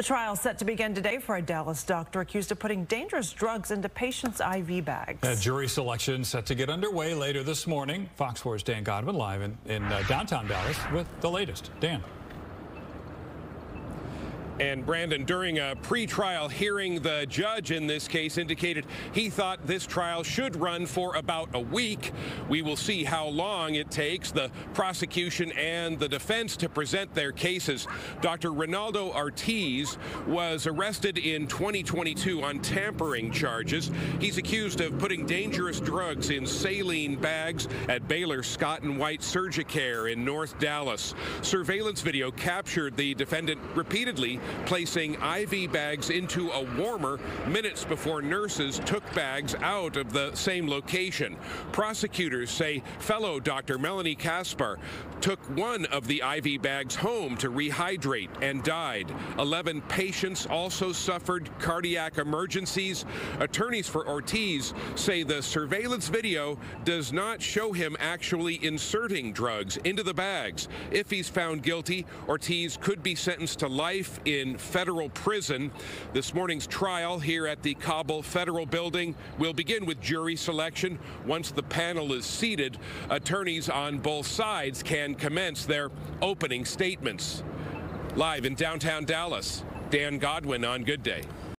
A trial set to begin today for a Dallas doctor accused of putting dangerous drugs into patients' IV bags. A jury selection set to get underway later this morning. Fox 4's Dan Godwin live in, in uh, downtown Dallas with the latest. Dan. And Brandon, during a pre-trial hearing, the judge in this case indicated he thought this trial should run for about a week. We will see how long it takes the prosecution and the defense to present their cases. Dr. Reynoldo Ortiz was arrested in 2022 on tampering charges. He's accused of putting dangerous drugs in saline bags at Baylor Scott and White Surgicare in North Dallas. Surveillance video captured the defendant repeatedly placing IV bags into a warmer minutes before nurses took bags out of the same location. Prosecutors say fellow Dr. Melanie Kaspar took one of the IV bags home to rehydrate and died. 11 patients also suffered cardiac emergencies. Attorneys for Ortiz say the surveillance video does not show him actually inserting drugs into the bags. If he's found guilty, Ortiz could be sentenced to life in in federal prison. This morning's trial here at the Cabell Federal Building will begin with jury selection. Once the panel is seated, attorneys on both sides can commence their opening statements. Live in downtown Dallas, Dan Godwin on Good Day.